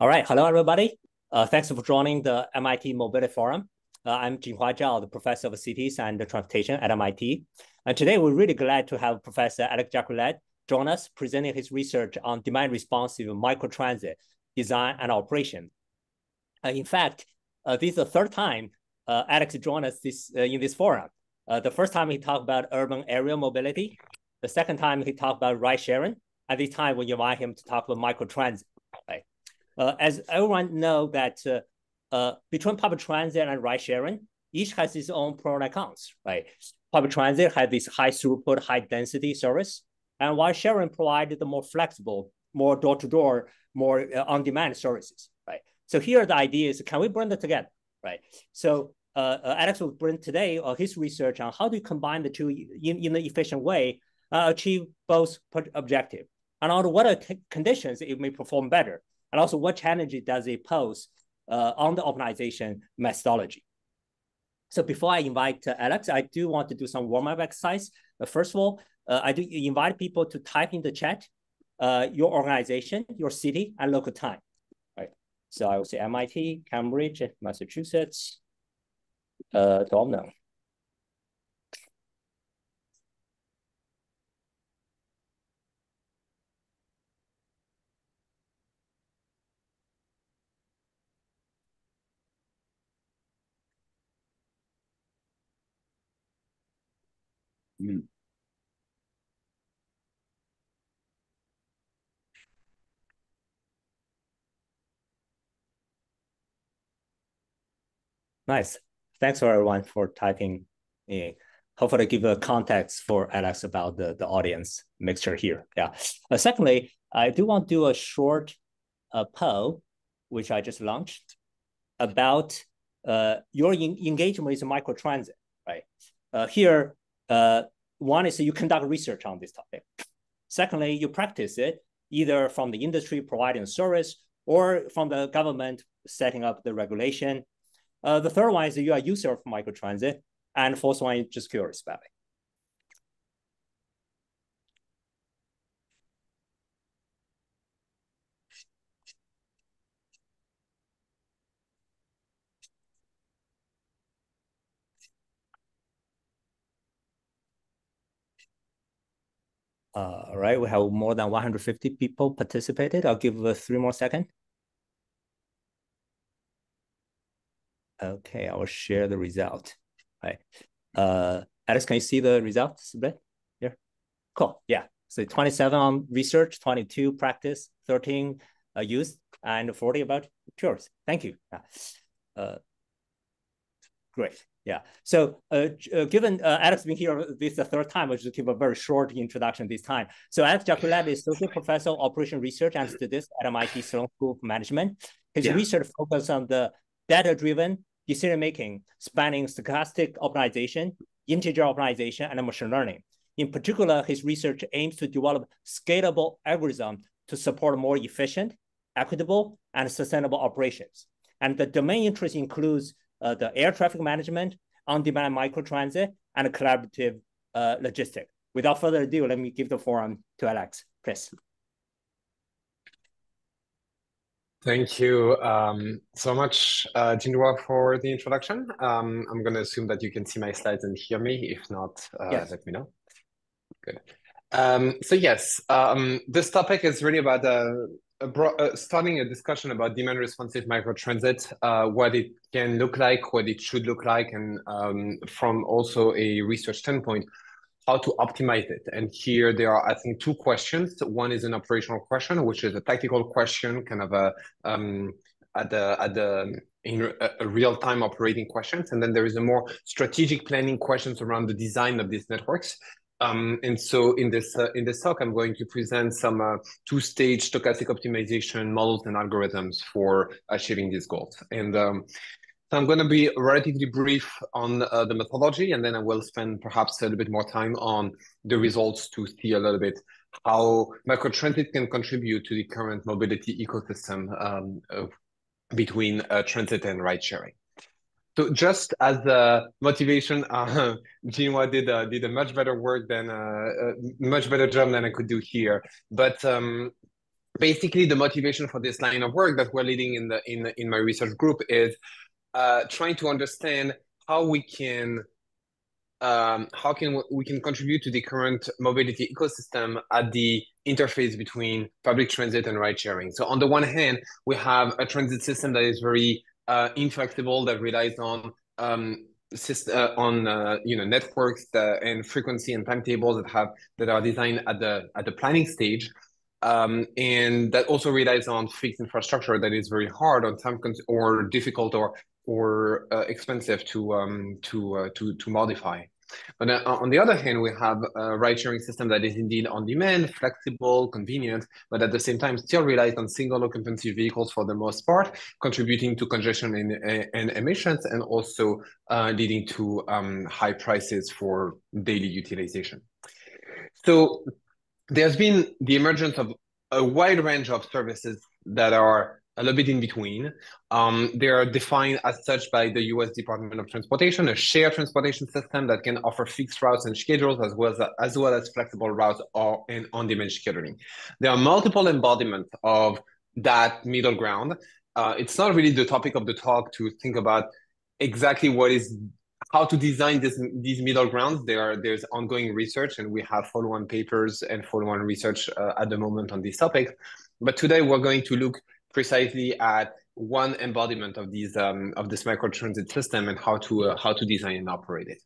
All right. Hello, everybody. Uh, thanks for joining the MIT Mobility Forum. Uh, I'm Jinhua Zhao, the professor of cities and transportation at MIT. And today we're really glad to have Professor Alex Jacquillat join us, presenting his research on demand responsive microtransit design and operation. Uh, in fact, uh, this is the third time uh, Alex joined us this, uh, in this forum. the first time he talked about urban area mobility. The second time he talked about ride sharing. And this time we invite him to talk about microtransit. Right? Uh, as everyone know that uh, uh, between public transit and ride sharing, each has its own pros and cons, right? Public transit has this high throughput, high density service, and while sharing provided the more flexible, more door to door, more uh, on demand services, right? So here the idea is, can we bring them together, right? So uh, Alex will bring today uh, his research on how do you combine the two in, in an efficient way, uh, achieve both objective, and under what conditions it may perform better, and also what challenges does it pose uh, on the optimization methodology. So before I invite uh, Alex, I do want to do some warm-up exercise. Uh, first of all, uh, I do invite people to type in the chat uh, your organization, your city, and local time. Right. So I will say MIT, Cambridge, Massachusetts, uh, Domino. Mm. Nice. Thanks for everyone for typing in. Hopefully give a context for Alex about the, the audience mixture here. Yeah. Uh, secondly, I do want to do a short uh, poll, which I just launched, about uh, your engagement with microtransit, right? Uh, here, uh, one is you conduct research on this topic. Secondly, you practice it either from the industry providing service or from the government setting up the regulation. Uh, the third one is you are a user of microtransit. And fourth one is just curious about it. Uh, all right, we have more than 150 people participated. I'll give uh, three more seconds. Okay, I will share the result. All right. Uh, Alex, can you see the result split here? Cool, yeah. So 27 on research, 22 practice, 13 uh, use, and 40 about cures. Thank you. Uh, great. Yeah. So uh, uh, given uh, Alex been here, this is the third time, I'll just give a very short introduction this time. So Alex Jacquillat is Associate Professor of Operation Research and Statistics at MIT Sloan School of Management. His yeah. research focuses on the data-driven decision-making spanning stochastic optimization, integer optimization, and machine learning. In particular, his research aims to develop scalable algorithms to support more efficient, equitable, and sustainable operations. And the domain interest includes uh, the air traffic management, on-demand microtransit, and collaborative uh, logistics. Without further ado, let me give the forum to Alex, please. Thank you um, so much, uh, Jinhua, for the introduction. Um, I'm going to assume that you can see my slides and hear me. If not, uh, yes. let me know. Good. Um, so yes, um, this topic is really about uh, starting a discussion about demand responsive microtransit, uh, what it can look like, what it should look like, and um, from also a research standpoint, how to optimize it. And here there are, I think, two questions. One is an operational question, which is a tactical question, kind of a um, at the at the in a, a real-time operating questions, and then there is a more strategic planning questions around the design of these networks. Um, and so in this uh, in this talk, I'm going to present some uh, two-stage stochastic optimization models and algorithms for achieving these goals. And um, so I'm going to be relatively brief on uh, the methodology, and then I will spend perhaps a little bit more time on the results to see a little bit how microtransit can contribute to the current mobility ecosystem um, between uh, transit and ride sharing. So just as a motivation, uh, Jinhua did uh, did a much better work than uh, a uh, much better job than I could do here. But um, basically the motivation for this line of work that we're leading in the in in my research group is uh, trying to understand how we can um, how can we can contribute to the current mobility ecosystem at the interface between public transit and ride sharing. So on the one hand, we have a transit system that is very uh, that relies on um, uh, on uh, you know networks that, and frequency and timetables that have that are designed at the at the planning stage. Um, and that also relies on fixed infrastructure that is very hard on time or difficult or or uh, expensive to um, to uh, to to modify. But uh, on the other hand, we have a ride-sharing system that is indeed on demand, flexible, convenient, but at the same time still relies on single occupancy vehicles for the most part, contributing to congestion and, and emissions, and also uh, leading to um, high prices for daily utilization. So there's been the emergence of a wide range of services that are a little bit in between. Um, they are defined as such by the US Department of Transportation, a shared transportation system that can offer fixed routes and schedules as well as, as, well as flexible routes or and on-demand scheduling. There are multiple embodiments of that middle ground. Uh, it's not really the topic of the talk to think about exactly what is how to design this, these middle grounds. There are, there's ongoing research and we have follow-on papers and follow-on research uh, at the moment on these topics. But today we're going to look precisely at one embodiment of these um, of this microtransit system and how to uh, how to design and operate it.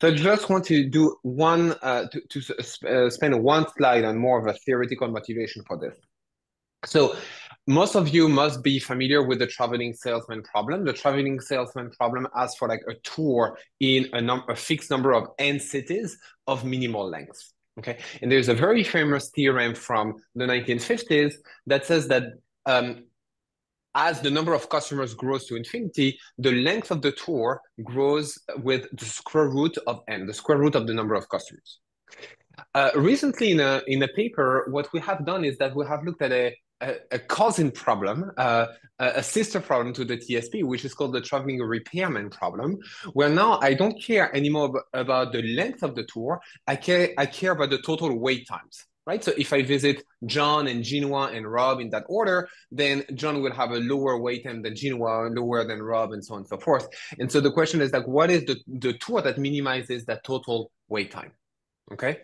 So I just want to do one uh, to, to uh, spend one slide on more of a theoretical motivation for this. So most of you must be familiar with the traveling salesman problem. The traveling salesman problem asks for like a tour in a, num- a fixed number of n cities of minimal length. Okay, and there's a very famous theorem from the 1950s that says that um, as the number of customers grows to infinity, the length of the tour grows with the square root of n, the square root of the number of customers. Uh, recently, in a, in a paper, what we have done is that we have looked at a, a, a cousin problem, uh, a sister problem to the TSP, which is called the traveling repairman problem, where now I don't care anymore about the length of the tour, I care, I care about the total wait times right? So if I visit John and Jinhua and Rob in that order, then John will have a lower wait time than Jinhua, lower than Rob, and so on and so forth. And so the question is like, what is the, the tour that minimizes that total wait time? Okay,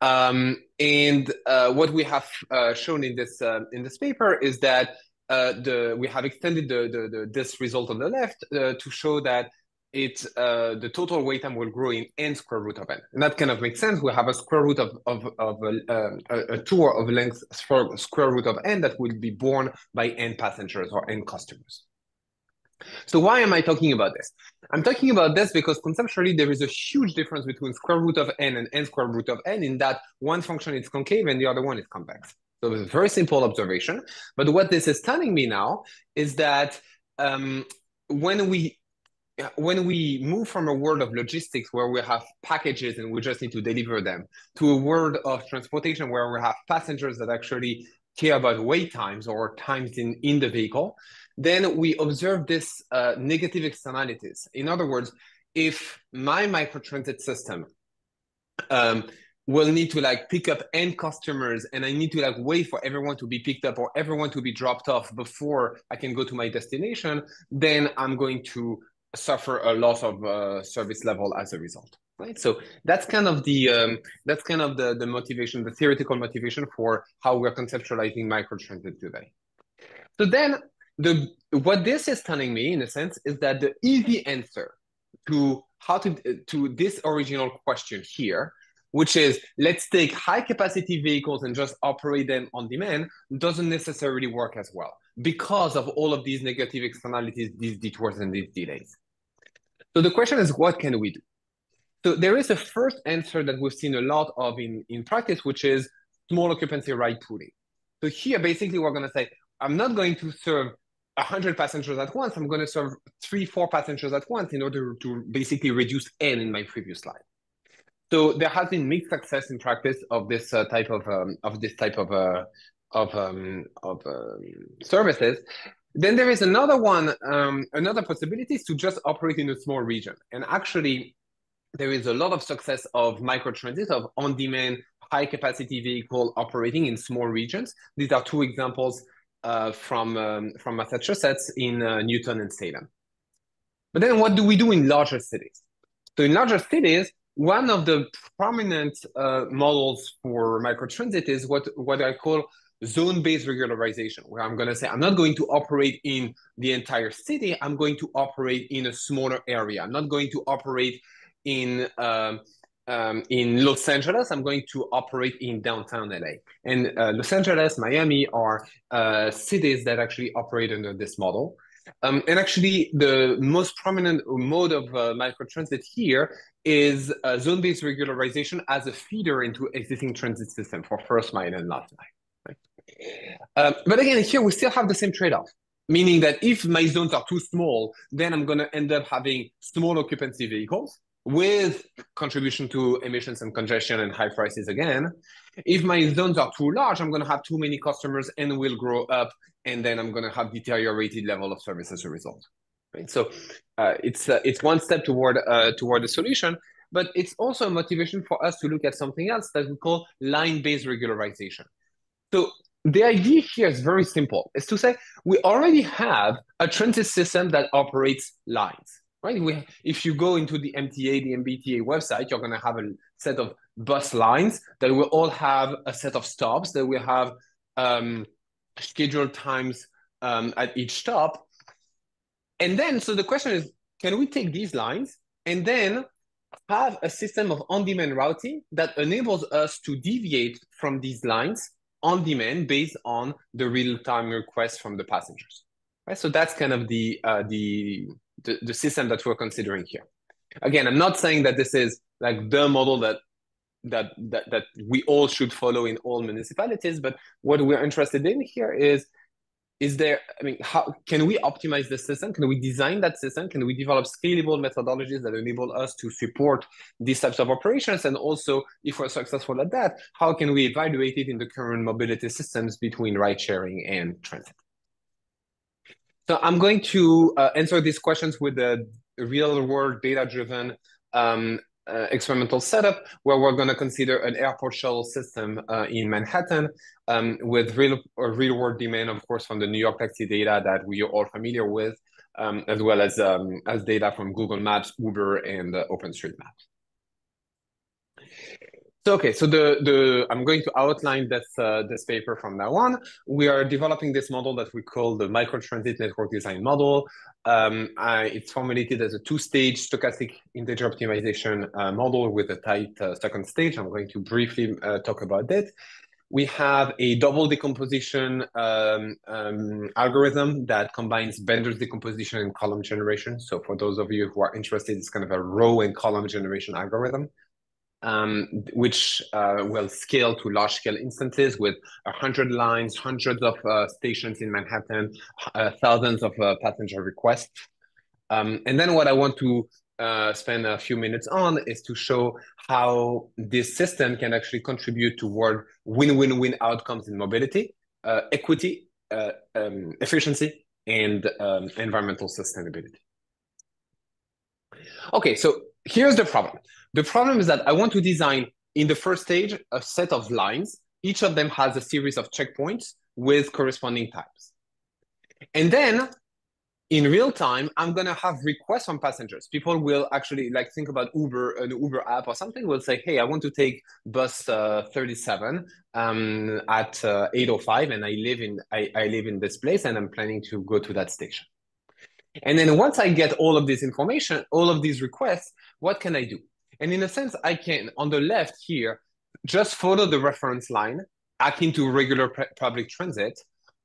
um, and uh, what we have uh, shown in this uh, in this paper is that uh, the we have extended the, the, the, this result on the left uh, to show that it uh, the total wait time will grow in n square root of n. And that kind of makes sense. We have a square root of, of, of uh, a, a, tour of length square root of n that will be borne by n passengers or n customers. So why am I talking about this? I'm talking about this because conceptually there is a huge difference between square root of n and n square root of n in that one function is concave and the other one is convex. So it's a very simple observation. But what this is telling me now is that um, when we when we move from a world of logistics where we have packages and we just need to deliver them to a world of transportation where we have passengers that actually care about wait times or times in, in the vehicle, then we observe this uh, negative externalities. In other words, if my microtransit system um, will need to like pick up end customers and I need to like wait for everyone to be picked up or everyone to be dropped off before I can go to my destination, then I'm going to suffer a loss of uh, service level as a result right? So that's kind of the um, that's kind of the the motivation the theoretical motivation for how we're conceptualizing microtransit today. So then the what this is telling me in a sense is that the easy answer to how to to this original question here which is let's take high capacity vehicles and just operate them on demand doesn't necessarily work as well because of all of these negative externalities these detours and these delays so the question is, what can we do? So there is a first answer that we've seen a lot of in, in practice, which is small occupancy ride pooling. So here, basically, we're going to say, I'm not going to serve 100 passengers at once. I'm going to serve three, four passengers at once in order to basically reduce N in my previous slide. So there has been mixed success in practice of this uh, type of um, of this type of uh, of um, of um, services. Then there is another one, um, another possibility is to just operate in a small region. And actually, there is a lot of success of microtransit, of on-demand high capacity vehicle operating in small regions. These are two examples uh, from, um, from Massachusetts in uh, Newton and Salem. But then what do we do in larger cities? So in larger cities, one of the prominent uh, models for microtransit is what, what I call zone-based regularization, where I'm going to say, I'm not going to operate in the entire city. I'm going to operate in a smaller area. I'm not going to operate in um, um, in Los Angeles. I'm going to operate in downtown LA. And uh, Los Angeles, Miami are uh, cities that actually operate under this model. Um, and actually, the most prominent mode of uh, microtransit here is uh, zone-based regularization as a feeder into existing transit system for first mile and last mile. Um, but again, here we still have the same trade-off, meaning that if my zones are too small, then I'm going to end up having small occupancy vehicles with contribution to emissions and congestion and high prices again. If my zones are too large, I'm going to have too many customers and will grow up, and then I'm going to have deteriorated level of service as a result. Right? So uh, it's uh, it's one step toward uh, toward the solution, but it's also a motivation for us to look at something else that we call line-based regularization. So the idea here is very simple. Is to say we already have a transit system that operates lines, right? We, if you go into the MTA, the MBTA website, you're going to have a set of bus lines that will all have a set of stops that will have um, scheduled times um, at each stop. And then, so the question is, can we take these lines and then have a system of on-demand routing that enables us to deviate from these lines on demand based on the real-time requests from the passengers. Right? So that's kind of the, uh, the, the, the system that we're considering here. Again, I'm not saying that this is like the model that that that that we all should follow in all municipalities, but what we're interested in here is is there i mean how can we optimize the system? Can we design that system? Can we develop scalable methodologies that enable us to support these types of operations? And also if we're successful at that how can we evaluate it in the current mobility systems between ride sharing and transit? So i'm going to uh, answer these questions with a real world data driven um, uh, experimental setup where we're going to consider an airport shuttle system uh, in Manhattan um, with real real world demand, of course, from the New York taxi data that we are all familiar with, um, as well as um, as data from Google Maps, Uber, and uh, OpenStreetMaps. So okay, so the the I'm going to outline this uh, this paper from now on. We are developing this model that we call the microtransit network design model. Um, I, it's formulated as a two-stage stochastic integer optimization uh, model with a tight uh, second stage. I'm going to briefly uh, talk about that. We have a double decomposition um, um, algorithm that combines Benders decomposition and column generation. So for those of you who are interested, it's kind of a row and column generation algorithm um, which uh, will scale to large scale instances with 100 lines, hundreds of uh, stations in Manhattan, uh, thousands of uh, passenger requests. Um, and then what I want to uh, spend a few minutes on is to show how this system can actually contribute toward win-win-win outcomes in mobility, uh, equity, um, efficiency, and um, environmental sustainability. Okay, so here's the problem. The problem is that I want to design in the first stage a set of lines. Each of them has a series of checkpoints with corresponding types. And then in real time, I'm gonna have requests from passengers. People will actually like think about Uber, an Uber app or something will say, hey, I want to take bus uh, 37 um, at uh, 8.05 and I live in I, I live in this place and I'm planning to go to that station. And then once I get all of this information, all of these requests, what can I do? And in a sense, I can, on the left here, just follow the reference line akin to regular public transit,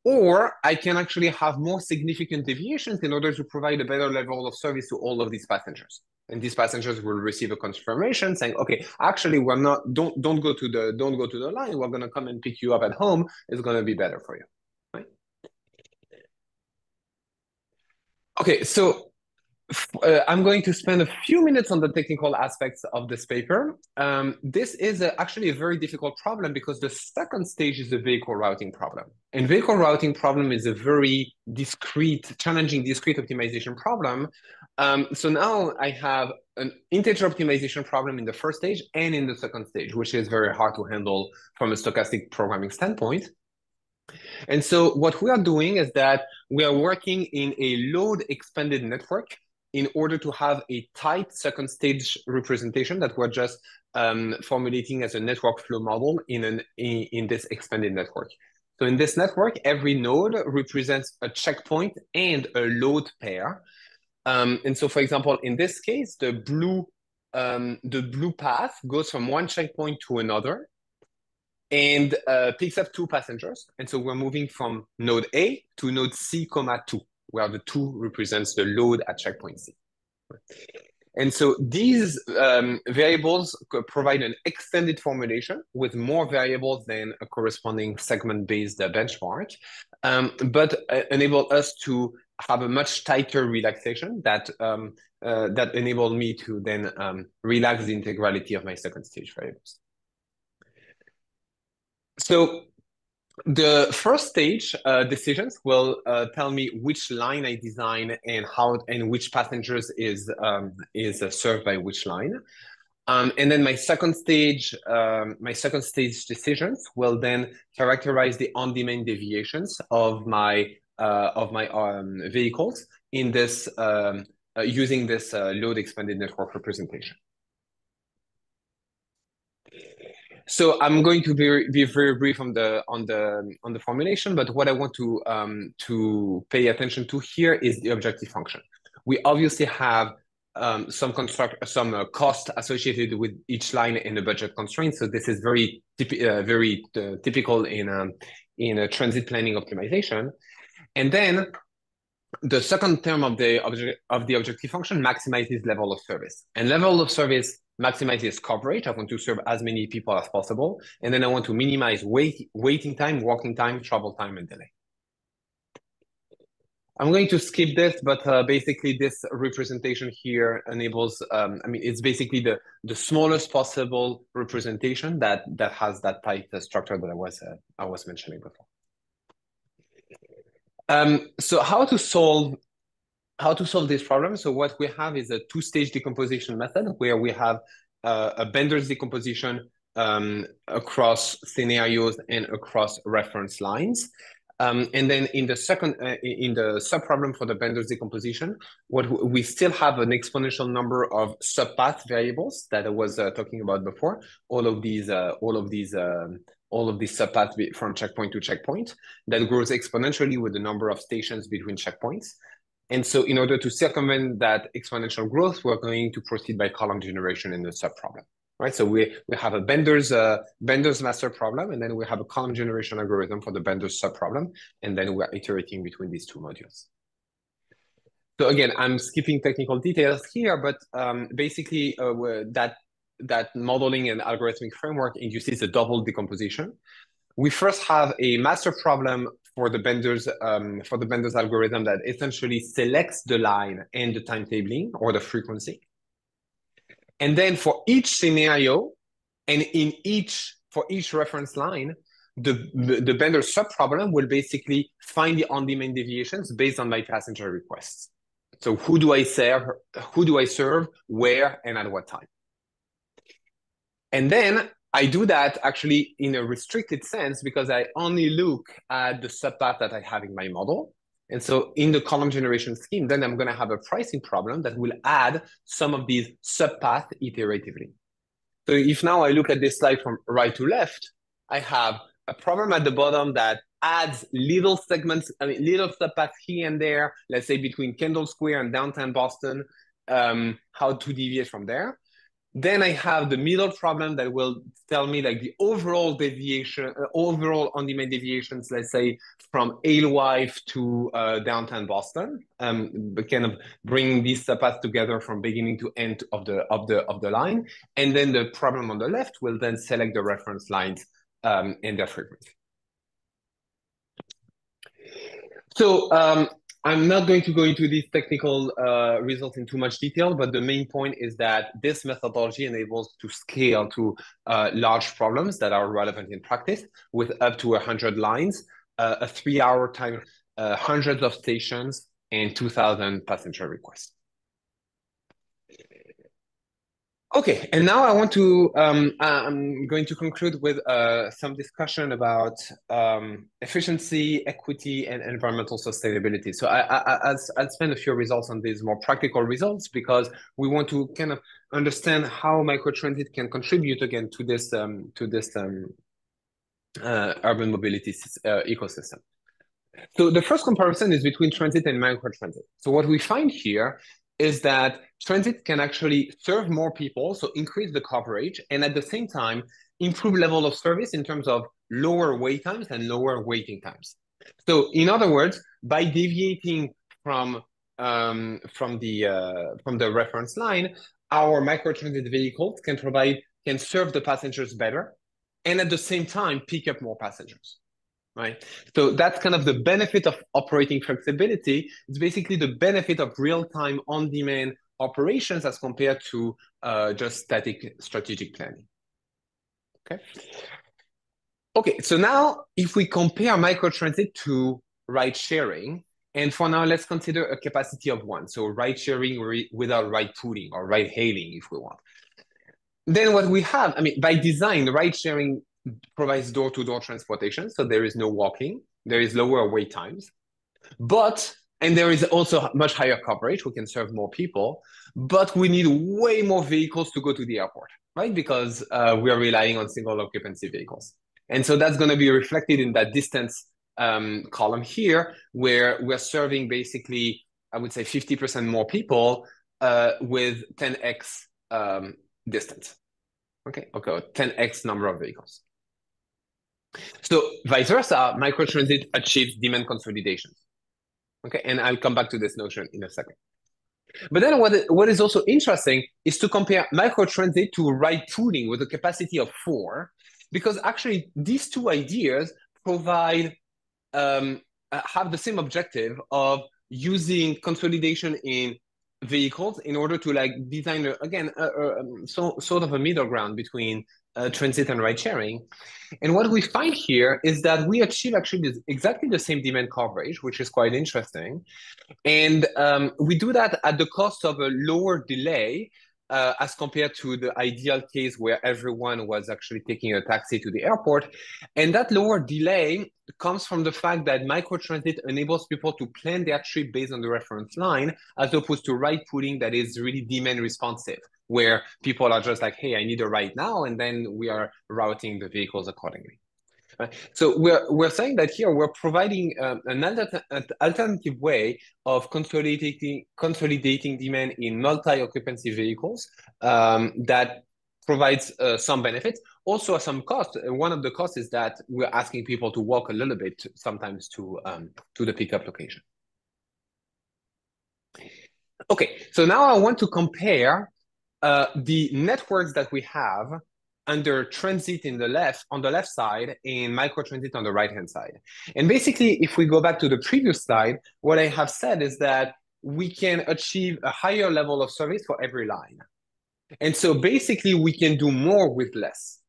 or I can actually have more significant deviations in order to provide a better level of service to all of these passengers. And these passengers will receive a confirmation saying, okay, actually we're not, don't, don't go to the, don't go to the line. We're going to come and pick you up at home. It's going to be better for you. Right? Okay, so uh, I'm going to spend a few minutes on the technical aspects of this paper. Um, this is a, actually a very difficult problem because the second stage is the vehicle routing problem. And vehicle routing problem is a very discrete, challenging discrete optimization problem Um, so now I have an integer optimization problem in the first stage and in the second stage, which is very hard to handle from a stochastic programming standpoint. And so what we are doing is that we are working in a load expanded network in order to have a tight second stage representation that we're just um, formulating as a network flow model in, an, in, in this expanded network. So in this network, every node represents a checkpoint and a load pair. Um, and so, for example, in this case, the blue um, the blue path goes from one checkpoint to another and uh, picks up two passengers. And so we're moving from node A to node C comma 2, where the 2 represents the load at checkpoint C. And so these um, variables provide an extended formulation with more variables than a corresponding segment-based uh, benchmark, um, but uh, enable us to have a much tighter relaxation that um, uh, that enabled me to then um, relax the integrality of my second stage variables. So the first stage uh, decisions will uh, tell me which line I design and how and which passengers is um, is uh, served by which line. Um, and then my second stage, um, my second stage decisions will then characterize the on-demand deviations of my uh, of my um, vehicles in this um, uh, using this uh, load expanded network representation. So I'm going to be, be very brief on the on the on the formulation, but what I want to um, to pay attention to here is the objective function. We obviously have um, some construct some uh, cost associated with each line in the budget constraint. So this is very uh, very uh, typical in um, in a transit planning optimization. And then the second term of the object of the objective function maximizes level of service. And level of service maximizes coverage. I want to serve as many people as possible. And then I want to minimize wait, waiting time, walking time, travel time, and delay. I'm going to skip this, but uh, basically this representation here enables, um, I mean, it's basically the, the smallest possible representation that, that has that tight structure that I was, uh, I was mentioning before. Um, so how to solve how to solve this problem? So what we have is a two-stage decomposition method where we have uh, a Benders decomposition um, across scenarios and across reference lines. Um, and then in the second, uh, in the subproblem for the Benders decomposition, what we still have an exponential number of subpath variables that I was uh, talking about before. All of these, uh, all of these, um, all of these subpaths from checkpoint to checkpoint that grows exponentially with the number of stations between checkpoints. And so in order to circumvent that exponential growth, we're going to proceed by column generation in the subproblem, right? So we, we have a Benders, uh, Benders master problem, and then we have a column generation algorithm for the Benders subproblem, and then we're iterating between these two modules. So again, I'm skipping technical details here, but um, basically uh, that, that modeling and algorithmic framework induces a double decomposition. We first have a master problem for the Benders um, for the Benders algorithm that essentially selects the line and the timetabling or the frequency. And then for each scenario and in each for each reference line, the, the Bender subproblem will basically find the on-demand deviations based on my passenger requests. So who do I serve, who do I serve, where, and at what time? And then I do that actually in a restricted sense because I only look at the subpath that I have in my model. And so in the column generation scheme, then I'm going to have a pricing problem that will add some of these subpaths iteratively. So if now I look at this slide from right to left, I have a problem at the bottom that adds little segments, I mean, little subpaths here and there, let's say between Kendall Square and downtown Boston, um, how to deviate from there. Then I have the middle problem that will tell me like the overall deviation, uh, overall on-demand deviations, let's say from Alewife to uh, downtown Boston, um, kind of bringing these paths together from beginning to end of the of the of the line. And then the problem on the left will then select the reference lines um, and their frequency. So um, I'm not going to go into these technical uh, results in too much detail, but the main point is that this methodology enables to scale to uh, large problems that are relevant in practice with up to 100 lines, uh, a three-hour time, uh, hundreds of stations, and 2,000 passenger requests. Okay, and now I want to, um, I'm going to conclude with uh, some discussion about um, efficiency, equity, and environmental sustainability. So I, I, I'll, I'll spend a few results on these more practical results because we want to kind of understand how microtransit can contribute again to this um, to this um, uh, urban mobility uh, ecosystem. So the first comparison is between transit and microtransit. So what we find here is that transit can actually serve more people, so increase the coverage, and at the same time, improve level of service in terms of lower wait times and lower waiting times. So in other words, by deviating from um, from the uh, from the reference line, our microtransit vehicles can provide can serve the passengers better, and at the same time pick up more passengers right? So that's kind of the benefit of operating flexibility. It's basically the benefit of real-time on-demand operations as compared to uh, just static strategic planning. Okay. Okay, so now if we compare microtransit to ride sharing, and for now, let's consider a capacity of one. So ride sharing re without ride pooling or ride hailing if we want. Then what we have, I mean, by design, the ride sharing provides door-to-door transportation, so there is no walking, there is lower wait times, but and there is also much higher coverage. We can serve more people, but we need way more vehicles to go to the airport, right? Because uh, we are relying on single occupancy vehicles, and so that's going to be reflected in that distance um, column here, where we're serving basically, I would say, fifty percent more people uh, with ten x um, distance. Okay, okay, ten x number of vehicles. So vice versa, microtransit achieves demand consolidation. Okay, and I'll come back to this notion in a second. But then what, what is also interesting is to compare microtransit to ride pooling with a capacity of four, because actually these two ideas provide, um, uh, have the same objective of using consolidation in vehicles in order to like design again a, a, um, so, sort of a middle ground between uh, transit and ride sharing. And what we find here is that we achieve actually exactly the same demand coverage, which is quite interesting. And um, we do that at the cost of a lower delay uh, as compared to the ideal case where everyone was actually taking a taxi to the airport. And that lower delay comes from the fact that microtransit enables people to plan their trip based on the reference line, as opposed to ride pooling that is really demand responsive, where people are just like, hey, I need a ride now, and then we are routing the vehicles accordingly. So we're, we're saying that here we're providing um, an alternative way of consolidating, consolidating demand in multi-occupancy vehicles um, that provides uh, some benefits, also some cost. One of the costs is that we're asking people to walk a little bit sometimes to, um, to the pickup location. Okay, so now I want to compare uh, the networks that we have under transit in the left on the left side and microtransit on the right hand side. And basically, if we go back to the previous slide, what I have said is that we can achieve a higher level of service for every line. And so basically, we can do more with less.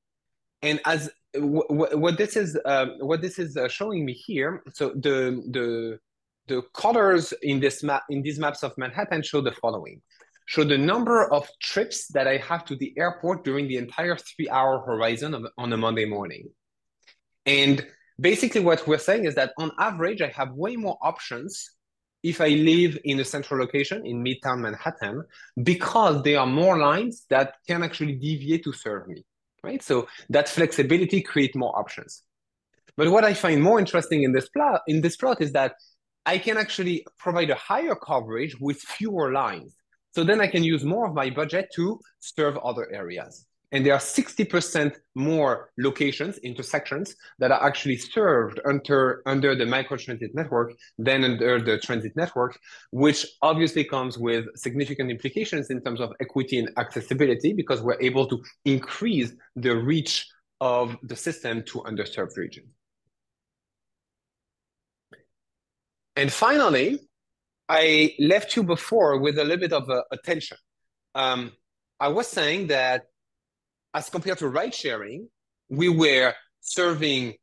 And as what this is, um, what this is uh, showing me here, so the the the colors in this map in these maps of Manhattan show the following show the number of trips that I have to the airport during the entire three hour horizon of, on a Monday morning. And basically, what we're saying is that on average, I have way more options if I live in a central location in Midtown Manhattan because there are more lines that can actually deviate to serve me, right? So that flexibility creates more options. But what I find more interesting in this plot in this plot is that I can actually provide a higher coverage with fewer lines. So then I can use more of my budget to serve other areas. And there are 60% more locations, intersections, that are actually served under, under the microtransit network than under the transit network, which obviously comes with significant implications in terms of equity and accessibility because we're able to increase the reach of the system to underserved regions. And finally, I left you before with a little bit of a, a. Um, I was saying that as compared to ride sharing, we were serving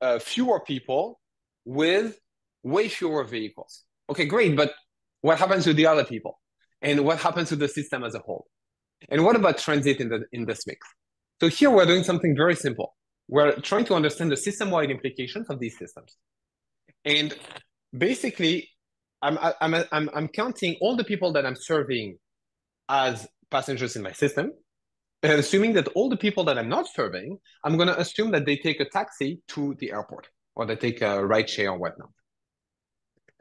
uh, fewer people with way fewer vehicles. Okay, great, but what happens to the other people? And what happens to the system as a whole? And what about transit in, the, in this mix? So here we're doing something very simple. We're trying to understand the system-wide implications of these systems. And basically, I'm, I'm, I'm, I'm counting all the people that I'm serving as passengers in my system, and assuming that all the people that I'm not serving, I'm going to assume that they take a taxi to the airport or they take a ride share or whatnot.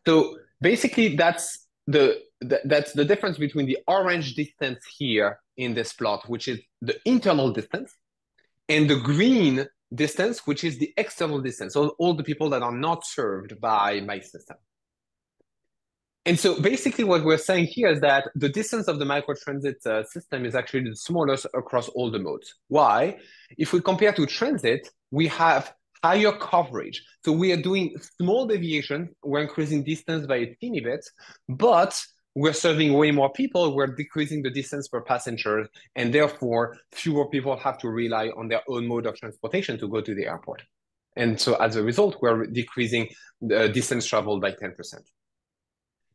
So basically, that's the, that's the difference between the orange distance here in this plot, which is the internal distance, and the green distance, which is the external distance, so all the people that are not served by my system. And so basically what we're saying here is that the distance of the microtransit uh, system is actually the smallest across all the modes. Why? If we compare to transit, we have higher coverage. So we are doing small deviation, we're increasing distance by a teeny bit, but we're serving way more people, we're decreasing the distance per passenger, and therefore fewer people have to rely on their own mode of transportation to go to the airport. And so as a result, we're decreasing the distance traveled by 10%.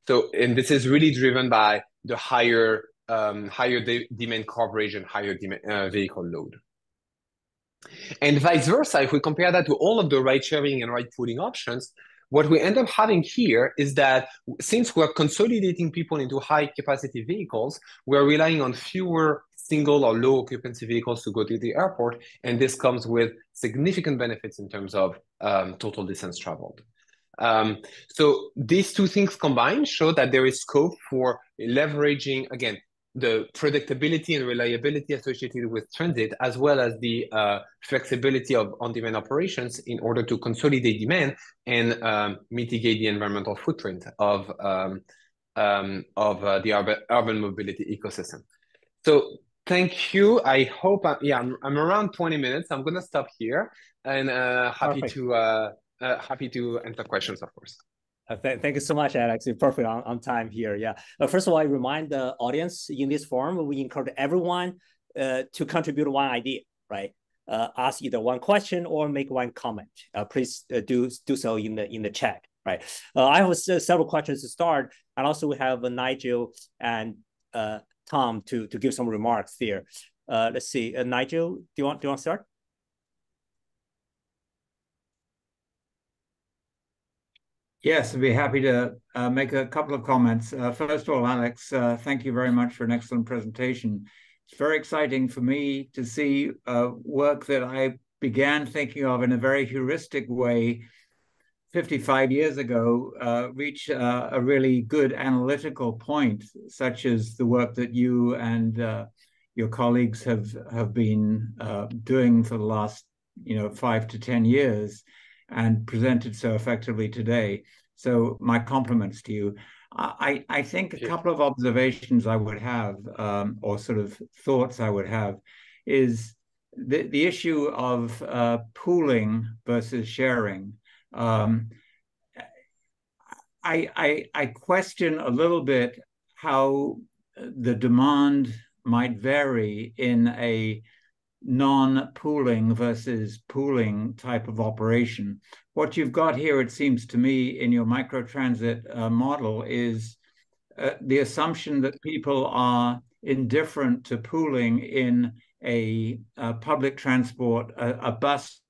So, and this is really driven by the higher um, higher de demand coverage and higher demand, uh, vehicle load. And vice versa, if we compare that to all of the ride sharing and ride pooling options, what we end up having here is that since we're consolidating people into high capacity vehicles, we're relying on fewer single or low occupancy vehicles to go to the airport. And this comes with significant benefits in terms of um, total distance traveled. Um, so these two things combined show that there is scope for leveraging, again, the predictability and reliability associated with transit, as well as the uh, flexibility of on-demand operations in order to consolidate demand and um, mitigate the environmental footprint of um, um, of uh, the urban, urban mobility ecosystem. So thank you. I hope, I, yeah, I'm, I'm, around 20 minutes. I'm gonna stop here and uh, happy Perfect. to uh, happy to answer questions, of course. Uh, th thank you so much, Alex. You're perfect on, on time here. Yeah. Uh, first of all, I remind the audience in this forum, we encourage everyone uh, to contribute one idea, right? Uh, ask either one question or make one comment. Uh, please do do so in the in the chat, right? I have several questions to start, and also we have Nigel and Tom to to give some remarks there. let's see, Nigel, do you want do you want to start? Yes, I'd be happy to uh, make a couple of comments. Uh, first of all, Alex, uh, thank you very much for an excellent presentation. It's very exciting for me to see uh, work that I began thinking of in a very heuristic way 55 years ago uh, reach uh, a really good analytical point, such as the work that you and your colleagues have have been doing for the last you know five to 10 years and presented so effectively today. So my compliments to you. I, I think a couple of observations I would have, um, or sort of thoughts I would have, is the, the issue of uh, pooling versus sharing. Um, I, I, I question a little bit how the demand might vary in a non-pooling versus pooling type of operation. What you've got here, it seems to me, in your microtransit uh, model is uh, the assumption that people are indifferent to pooling in a, a public transport, a, a, bus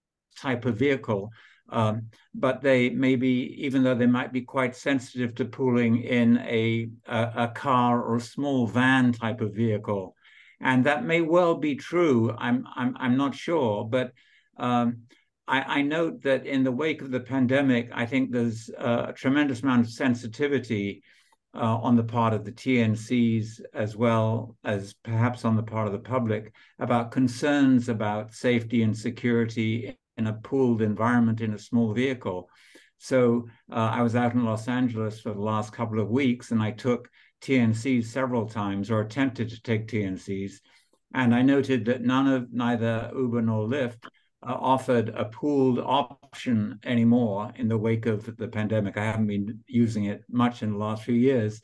type of vehicle. Um, but they maybe, even though they might be quite sensitive to pooling in a, a, a car or a small van type of vehicle and that may well be true. I'm I'm I'm not sure, but um, I, I, note that in the wake of the pandemic, I think there's a tremendous amount of sensitivity uh, on the part of the TNCs as well as perhaps on the part of the public about concerns about safety and security in a pooled environment in a small vehicle. So uh, I was out in Los Angeles for the last couple of weeks, and I took TNCs several times or attempted to take TNCs. And I noted that none of neither Uber nor Lyft uh, offered a pooled option anymore in the wake of the pandemic. I haven't been using it much in the last few years.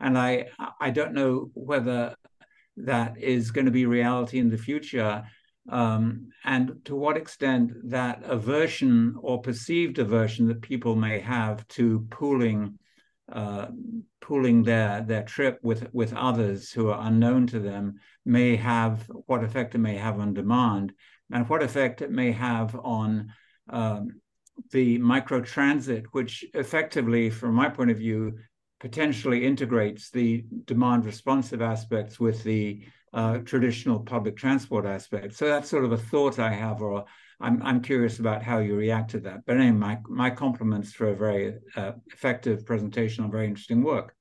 And I, I don't know whether that is going to be reality in the future. Um, and to what extent that aversion or perceived aversion that people may have to pooling uh, pooling their their trip with with others who are unknown to them may have what effect it may have on demand and what effect it may have on um, the microtransit, which effectively, from my point of view, potentially integrates the demand responsive aspects with the uh, traditional public transport aspects. So that's sort of a thought I have, or I'm, I'm curious about how you react to that. But anyway, my, my compliments for a very uh, effective presentation on very interesting work.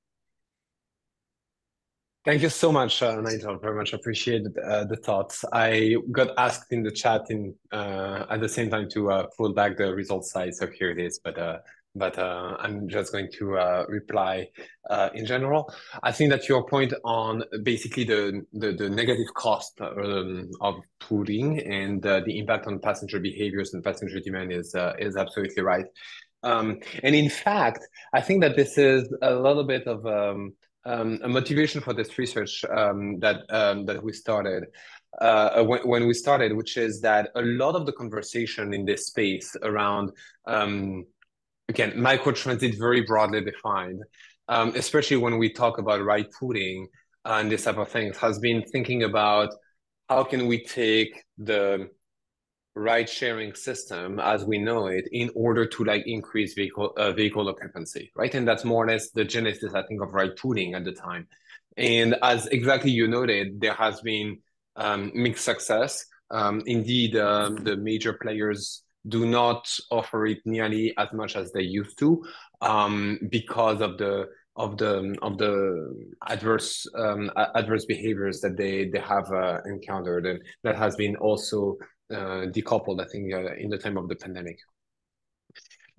Thank you so much, uh, Nigel. Very much appreciated uh, the thoughts. I got asked in the chat in uh, at the same time to uh, pull back the results side, so here it is. But uh, but uh, I'm just going to uh, reply uh, in general. I think that your point on basically the the, the negative cost um, of pooling and uh, the impact on passenger behaviors and passenger demand is uh, is absolutely right. Um, and in fact, I think that this is a little bit of um, um, a motivation for this research um, that um, that we started uh, when, when we started, which is that a lot of the conversation in this space around um, again microtransit very broadly defined, um, especially when we talk about ride pooling and this type of things, has been thinking about how can we take the ride sharing system as we know it in order to like increase vehicle uh, vehicle occupancy right? And that's more or less the genesis i think of ride pooling at the time. And as exactly you noted there has been um, mixed success. Um, indeed uh, the major players do not offer it nearly as much as they used to um, because of the of the of the adverse um, adverse behaviors that they they have uh, encountered and that has been also uh, decoupled, I think, uh, in the time of the pandemic.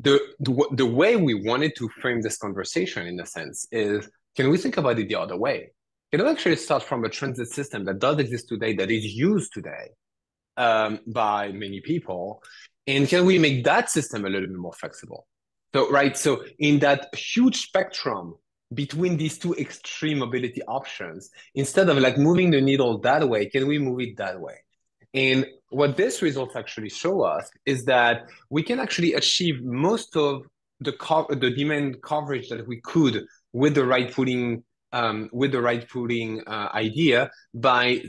The, the, the way we wanted to frame this conversation, in a sense, is can we think about it the other way? Can we actually start from a transit system that does exist today, that is used today um, by many people, and can we make that system a little bit more flexible? So, right, so in that huge spectrum between these two extreme mobility options, instead of like moving the needle that way, can we move it that way? And what this results actually show us is that we can actually achieve most of the co- the demand coverage that we could with the ride pooling um, with the ride pooling uh, idea by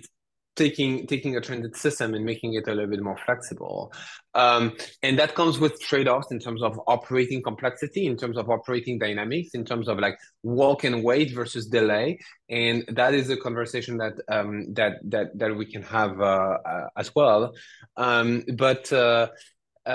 taking taking a transit system and making it a little bit more flexible. Um, and that comes with trade-offs in terms of operating complexity, in terms of operating dynamics, in terms of like walk and wait versus delay. And that is a conversation that um, that that that we can have uh, uh, as well. Um, but uh,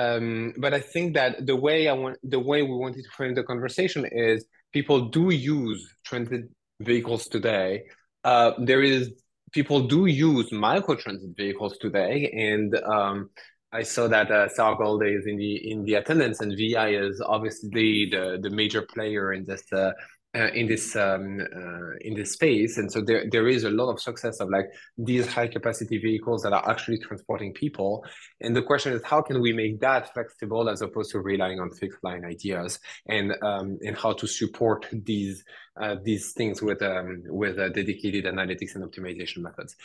um, but I think that the way I want the way we wanted to frame the conversation is people do use transit vehicles today. Uh, there is people do use microtransit vehicles today, and um, I saw that uh, Gold is in the in the attendance, and Via is obviously the the major player in this uh, uh, in this um, uh, in this space, and so there there is a lot of success of like these high capacity vehicles that are actually transporting people. And the question is, how can we make that flexible as opposed to relying on fixed line ideas, and um, and how to support these uh, these things with um, with uh, dedicated analytics and optimization methods.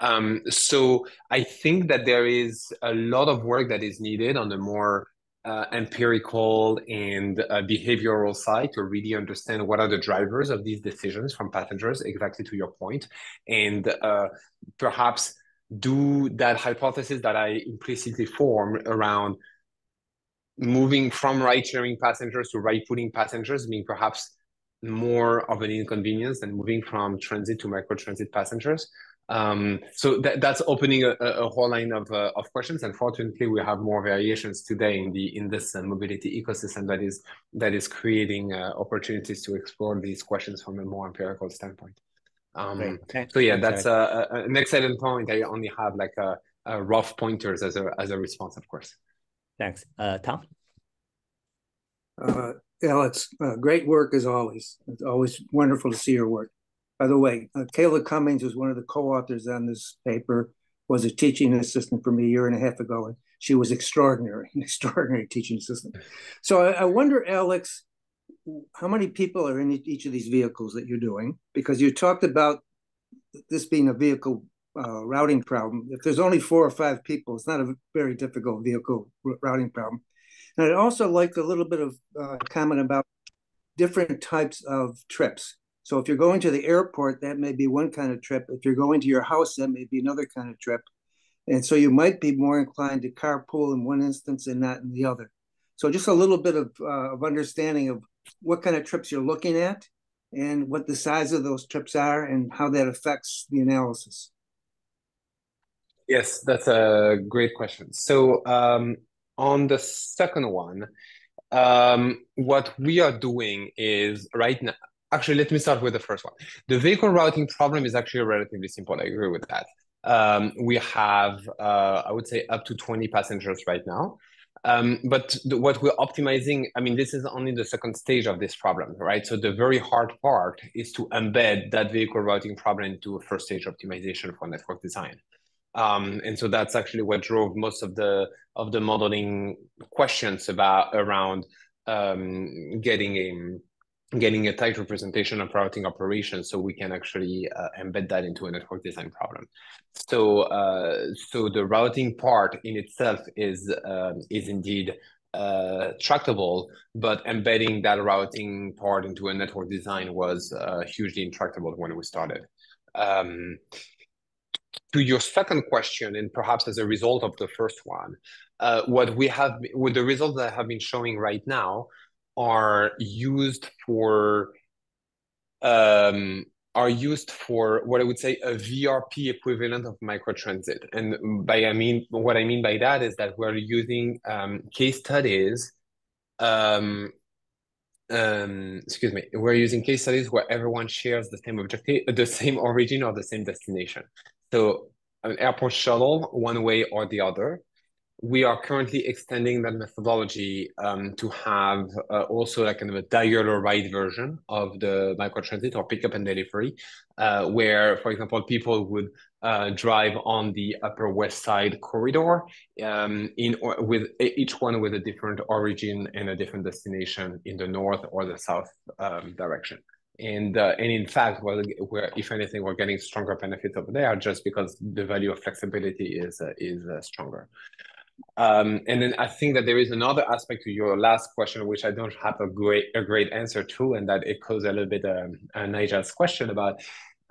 Um, so I think that there is a lot of work that is needed on the more uh, empirical and uh, behavioral side to really understand what are the drivers of these decisions from passengers, exactly to your point, and uh, perhaps do that hypothesis that I implicitly form around moving from ride sharing passengers to ride pooling passengers being perhaps more of an inconvenience than moving from transit to micro transit passengers. Um, so that, that's opening a, a, whole line of, uh, of questions. Unfortunately, we have more variations today in the in this uh, mobility ecosystem that is that is creating uh, opportunities to explore these questions from a more empirical standpoint. Um, so yeah, that's uh, an excellent point. I only have like a, a, rough pointers as a as a response, of course. Thanks, uh, Tom. Uh, Alex, great work as always. It's always wonderful to see your work. By the way, uh, Kayla Cummings was one of the co-authors on this paper, was a teaching assistant for me a year and a half ago, and she was extraordinary, an extraordinary teaching assistant. So I, I wonder, Alex, how many people are in each of these vehicles that you're doing? Because you talked about this being a vehicle uh, routing problem. If there's only four or five people, it's not a very difficult vehicle routing problem. And I'd also like a little bit of uh, comment about different types of trips. So if you're going to the airport, that may be one kind of trip. If you're going to your house, that may be another kind of trip. And so you might be more inclined to carpool in one instance and not in the other. So just a little bit of, uh, of understanding of what kind of trips you're looking at and what the size of those trips are and how that affects the analysis. Yes, that's a great question. So um, on the second one, um, what we are doing is right now, actually, let me start with the first one. The vehicle routing problem is actually relatively simple. I agree with that. Um, we have, uh, I would say, up to 20 passengers right now. Um, but the, what we're optimizing, I mean, this is only the second stage of this problem, right? So the very hard part is to embed that vehicle routing problem into a first stage optimization for network design. Um, and so that's actually what drove most of the of the modeling questions about around um, getting a getting a tight representation of routing operations so we can actually uh, embed that into a network design problem. So, uh, so the routing part in itself is uh, is indeed uh, tractable, but embedding that routing part into a network design was uh, hugely intractable when we started. Um, to your second question, and perhaps as a result of the first one, uh, what we have, with the results that I have been showing right now, are used for um, are used for what I would say a VRP equivalent of microtransit. And by I mean what I mean by that is that we're using um, case studies. Um, um, excuse me, we're using case studies where everyone shares the same objective, the same origin or the same destination. So an airport shuttle, one way or the other, we are currently extending that methodology um, to have uh, also like kind of a diagonal ride version of the microtransit or pickup and delivery, uh, where, for example, people would uh, drive on the Upper West Side corridor, um, in or with each one with a different origin and a different destination in the north or the south um, direction. And uh, and in fact, well, we're, if anything, we're getting stronger benefits over there just because the value of flexibility is uh, is uh, stronger. Um, and then I think that there is another aspect to your last question, which I don't have a great a great answer to, and that it echoes a little bit um, Nigel's question about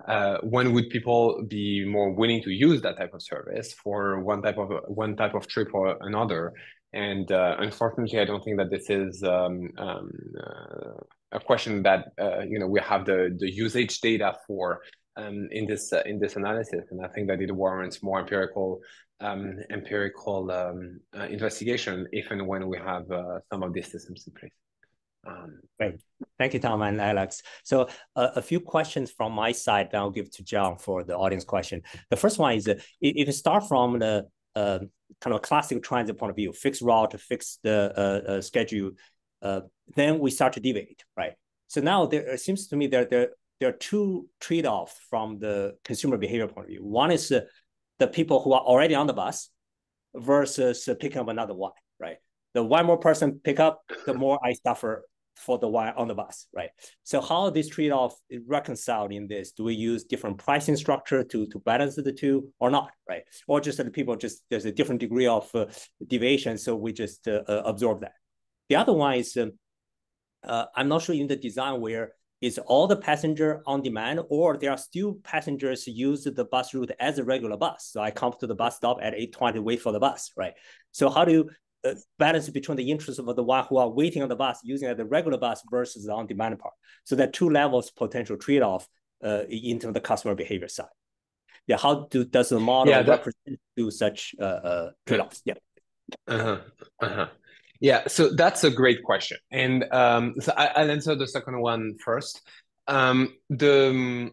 uh, when would people be more willing to use that type of service for one type of one type of trip or another. And uh, unfortunately, I don't think that this is um, um, uh, a question that uh, you know we have the the usage data for um, in this uh, in this analysis, and I think that it warrants more empirical um, empirical um, uh, investigation if and when we have uh, some of these systems in place. Um, Great. Thank you, Tom and Alex. So uh, a few questions from my side then I'll give to John for the audience question. The first one is, uh, if you start from the uh, kind of classic transit point of view, fixed route, fixed the uh, schedule, then we start to deviate, right? So now there seems to me that there, there are two trade-offs from the consumer behavior point of view. One is the people who are already on the bus versus picking up another one, right? The one more person pick up, the more I suffer for the one on the bus, right? So how this trade-off is reconciled in this? Do we use different pricing structure to to balance the two or not, right? Or just that the people just there's a different degree of uh, deviation, so we just uh, uh, absorb that. The other one is um, uh, I'm not sure in the design where is all the passenger on demand or there are still passengers use the bus route as a regular bus. So I come to the bus stop at 8.20, wait for the bus, right? So how do you uh, balance between the interests of the one who are waiting on the bus using the regular bus versus the on-demand part? So there are two levels potential trade-off uh, into the customer behavior side. Yeah, how do does the model yeah, that, represent do such uh, uh, trade-offs? Yeah. Uh-huh. Uh-huh. Yeah, so that's a great question, and um, so I, will answer the second one first. Um, the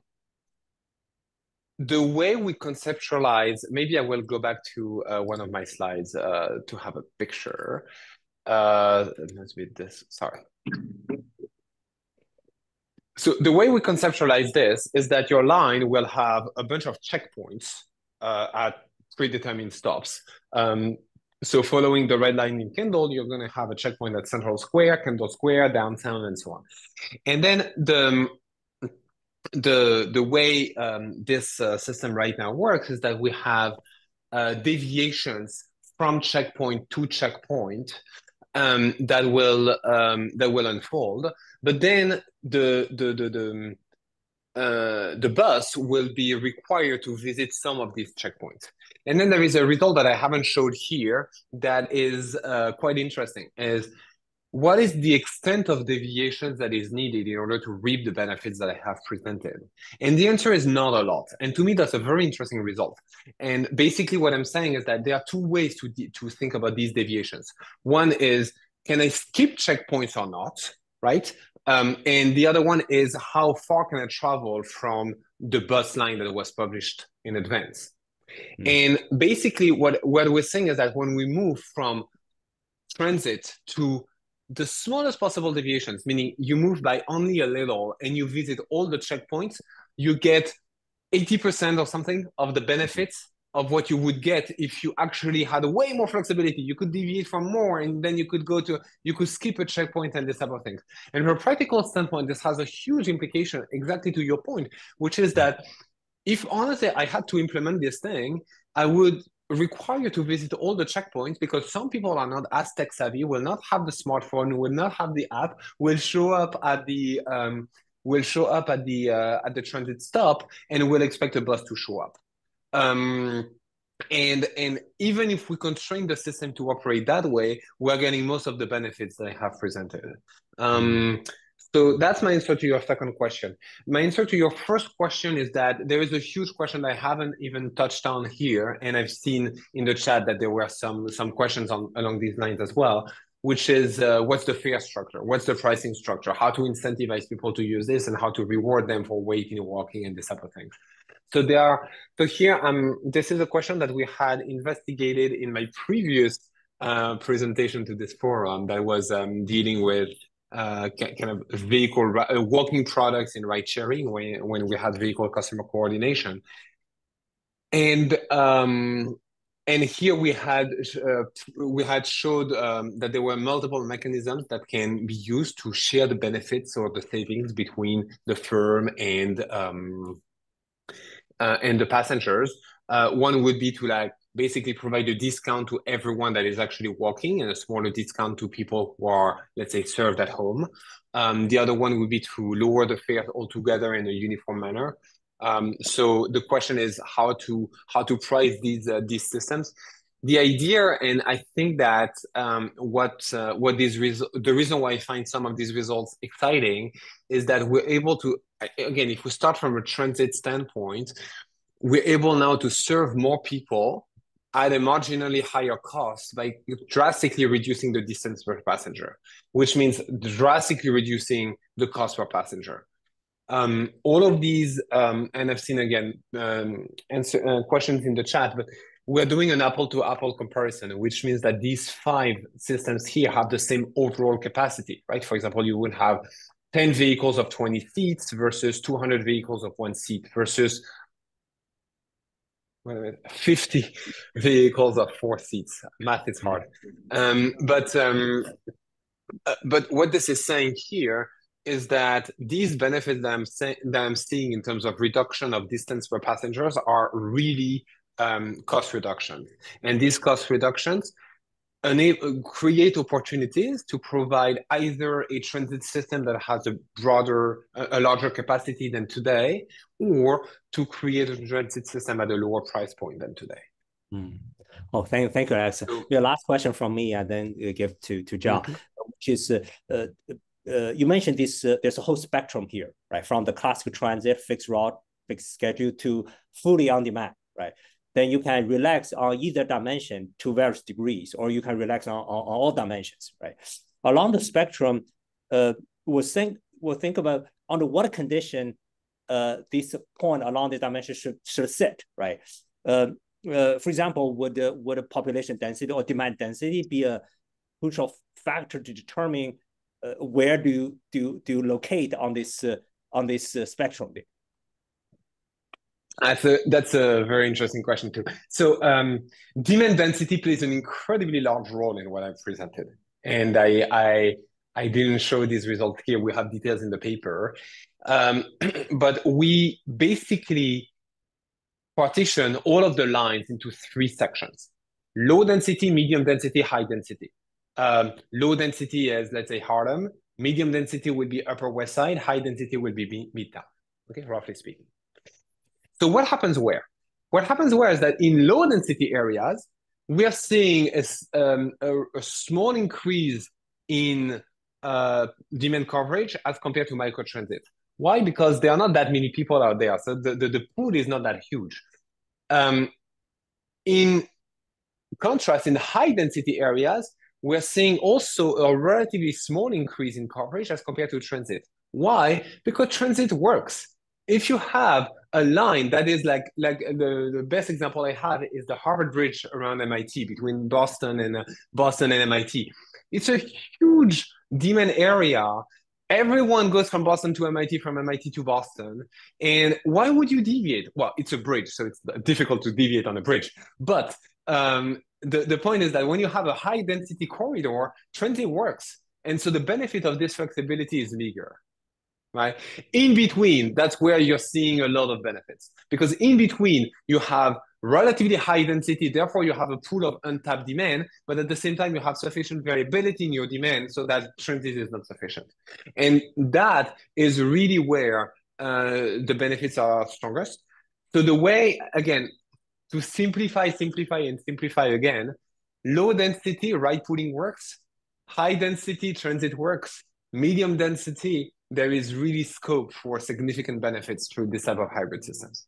the way we conceptualize, maybe I will go back to uh, one of my slides uh, to have a picture. Uh, let's be this. Sorry. So the way we conceptualize this is that your line will have a bunch of checkpoints uh, at predetermined stops. Um, so following the red line in Kendall, you're going to have a checkpoint at Central Square, Kendall Square, downtown, and so on. And then the the the way um, this uh, system right now works is that we have uh, deviations from checkpoint to checkpoint um, that will um, that will unfold. but then the the the the uh, the bus will be required to visit some of these checkpoints. And then there is a result that I haven't showed here that is uh, quite interesting is what is the extent of deviations that is needed in order to reap the benefits that I have presented? And the answer is not a lot. And to me, that's a very interesting result. And basically what I'm saying is that there are two ways to, to think about these deviations. One is, can I skip checkpoints or not, right? Um, and the other one is how far can I travel from the bus line that was published in advance? Mm. And basically, what, what we're saying is that when we move from transit to the smallest possible deviations, meaning you move by only a little and you visit all the checkpoints, you get 80% or something of the benefits of what you would get if you actually had way more flexibility. You could deviate from more, and then you could go to you could skip a checkpoint and this type of thing. And from a practical standpoint, this has a huge implication, exactly to your point, which is that if honestly I had to implement this thing, I would require you to visit all the checkpoints because some people are not as tech savvy, will not have the smartphone, will not have the app, will show up at the um, will show up at the uh, at the transit stop and will expect a bus to show up. Um, and and even if we constrain the system to operate that way, we're getting most of the benefits that I have presented. Um, so that's my answer to your second question. My answer to your first question is that there is a huge question that I haven't even touched on here, and I've seen in the chat that there were some some questions on along these lines as well, which is uh, what's the fare structure, what's the pricing structure, how to incentivize people to use this, and how to reward them for waiting, and walking, and this type of things. So there are so here um this is a question that we had investigated in my previous uh, presentation to this forum that was um, dealing with uh, kind of vehicle uh, walking products in ride sharing when when we had vehicle customer coordination, and um, and here we had uh, we had showed um, that there were multiple mechanisms that can be used to share the benefits or the savings between the firm and um, uh, and the passengers. Uh, one would be to like basically provide a discount to everyone that is actually walking and a smaller discount to people who are, let's say, served at home. Um, the other one would be to lower the fares altogether in a uniform manner. Um, so the question is how to how to price these uh, these systems. The idea, and I think that um, what uh, what these res- the reason why I find some of these results exciting is that we're able to again, if we start from a transit standpoint, we're able now to serve more people at a marginally higher cost by drastically reducing the distance per passenger, which means drastically reducing the cost per passenger. Um, all of these, um, and I've seen again um, answer, uh, questions in the chat, but we're doing an apple to apple comparison, which means that these five systems here have the same overall capacity, right? For example, you would have 10 vehicles of 20 seats versus 200 vehicles of one seat versus 50 vehicles of four seats. Math is hard. Um, but um, uh, but what this is saying here is that these benefits that I'm, say, that I'm seeing in terms of reduction of distance per passengers are really um, cost reduction. And these cost reductions enable, create opportunities to provide either a transit system that has a broader, a larger capacity than today, or to create a transit system at a lower price point than today. Mm. Oh, thank, thank you, Alex. Your last question from me, and then give to to John, mm -hmm. which is, uh, uh, uh, you mentioned this. Uh, there's a whole spectrum here, right? From the classic transit, fixed route, fixed schedule, to fully on demand, right? Then you can relax on either dimension to various degrees, or you can relax on, on, on all dimensions, right? Along the spectrum, uh, we'll think we'll think about under what condition uh, this point along the dimension should should sit, right? Uh, uh, for example, would uh, would a population density or demand density be a crucial factor to determine uh, where do you, do do you locate on this uh, on this spectrum? That's a that's a very interesting question too. So um, demand density plays an incredibly large role in what I've presented, and I I I didn't show these results here. We have details in the paper, um, but we basically partition all of the lines into three sections: low density, medium density, high density. Um, low density is let's say Harlem, Medium density would be Upper West Side. High density would be Midtown. Okay, roughly speaking. So what happens where? What happens where is that in low density areas, we are seeing a, um, a, a small increase in uh, demand coverage as compared to microtransit. Why? Because there are not that many people out there. So the, the, the pool is not that huge. Um, in contrast, in high density areas, we're seeing also a relatively small increase in coverage as compared to transit. Why? Because transit works. If you have a line that is like like the, the best example I have is the Harvard Bridge around MIT between Boston and uh, Boston and MIT. It's a huge demand area. Everyone goes from Boston to MIT, from MIT to Boston. And why would you deviate? Well, it's a bridge, so it's difficult to deviate on a bridge. But um, the, the point is that when you have a high density corridor, transit works. And so the benefit of this flexibility is bigger right? In between, that's where you're seeing a lot of benefits because in between you have relatively high density, therefore you have a pool of untapped demand, but at the same time you have sufficient variability in your demand so that transit is not sufficient. And that is really where uh, the benefits are strongest. So the way, again, to simplify, simplify, and simplify again, low density ride pooling works, high density transit works, medium density there is really scope for significant benefits through this type of hybrid systems.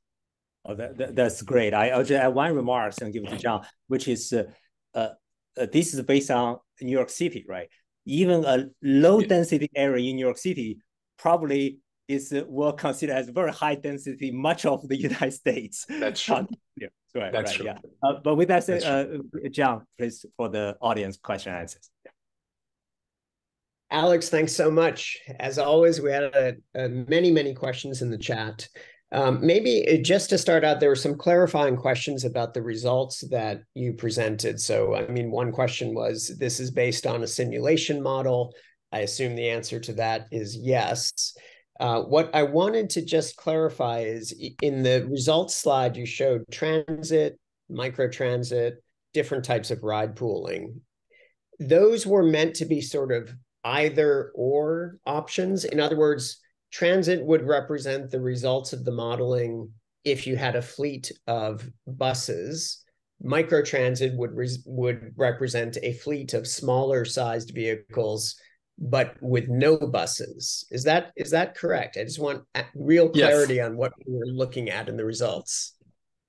Oh, that, that that's great. I, I'll just add one remark and give it to John, which is uh, uh, uh, this is based on New York City, right? Even a low density area in New York City probably is uh, well considered as very high density much of the United States. That's true. yeah, right, That's right, true. Yeah. Uh, but with that said, uh, John, please for the audience question answers. Yeah. Alex, thanks so much. As always, we had a, a many, many questions in the chat. Um, maybe uh, just to start out, there were some clarifying questions about the results that you presented. So, I mean, one question was this is based on a simulation model. I assume the answer to that is yes. Uh, what I wanted to just clarify is in the results slide, you showed transit, microtransit, different types of ride pooling. Those were meant to be sort of either or options. In other words, transit would represent the results of the modeling if you had a fleet of buses. Microtransit would re- would represent a fleet of smaller sized vehicles, but with no buses. Is that is that correct? I just want real clarity yes. on what we're looking at in the results.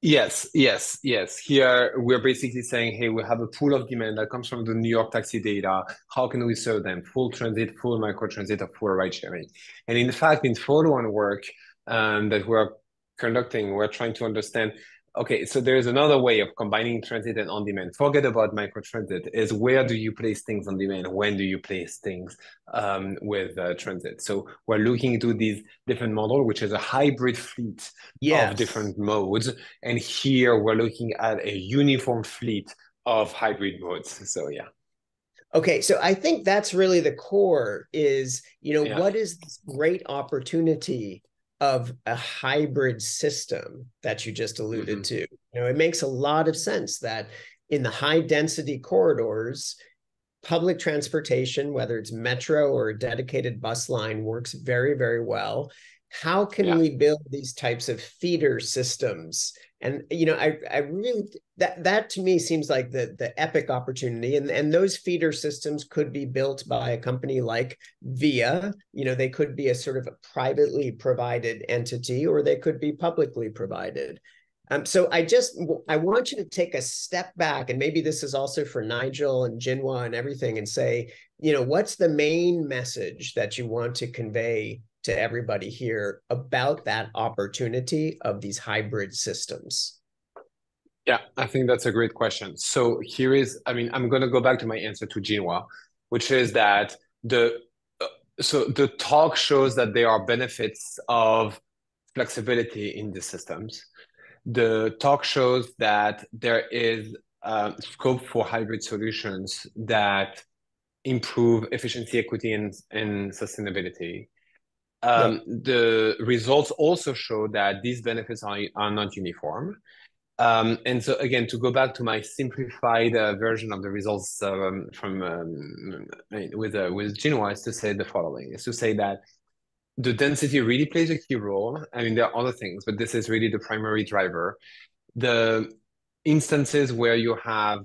Yes, yes, yes. Here we're basically saying, hey, we have a pool of demand that comes from the New York taxi data. How can we serve them? Full transit, full micro transit, or full ride sharing. And in fact, in follow-on work um, that we're conducting, we're trying to understand Okay, so there's another way of combining transit and on-demand. Forget about microtransit. Is where do you place things on demand? When do you place things um, with uh, transit? So we're looking into these different model, which is a hybrid fleet yes. of different modes. And here we're looking at a uniform fleet of hybrid modes. So yeah. Okay, so I think that's really the core. Is you know yeah. what is this great opportunity of a hybrid system that you just alluded mm-hmm. to. You know, it makes a lot of sense that in the high density corridors, public transportation, whether it's metro or a dedicated bus line, works very, very well. How can yeah. we build these types of feeder systems? And you know i i really that that to me seems like the the epic opportunity. And and those feeder systems could be built by a company like Via. You know they could be a sort of a privately provided entity or they could be publicly provided. Um, so I just I want you to take a step back, and maybe this is also for Nigel and Jinhua and everything, and say, you know, what's the main message that you want to convey to everybody here about that opportunity of these hybrid systems? Yeah, I think that's a great question. So here is, I mean, I'm going to go back to my answer to Jinhua, which is that the uh, so the talk shows that there are benefits of flexibility in the systems. The talk shows that there is uh, scope for hybrid solutions that improve efficiency, equity, and, and sustainability. Um, The results also show that these benefits are, are not uniform. Um, and so again, to go back to my simplified uh, version of the results um, from um, with uh, with Jinhua is to say the following: is to say that the density really plays a key role. I mean, there are other things, but this is really the primary driver. The instances where you have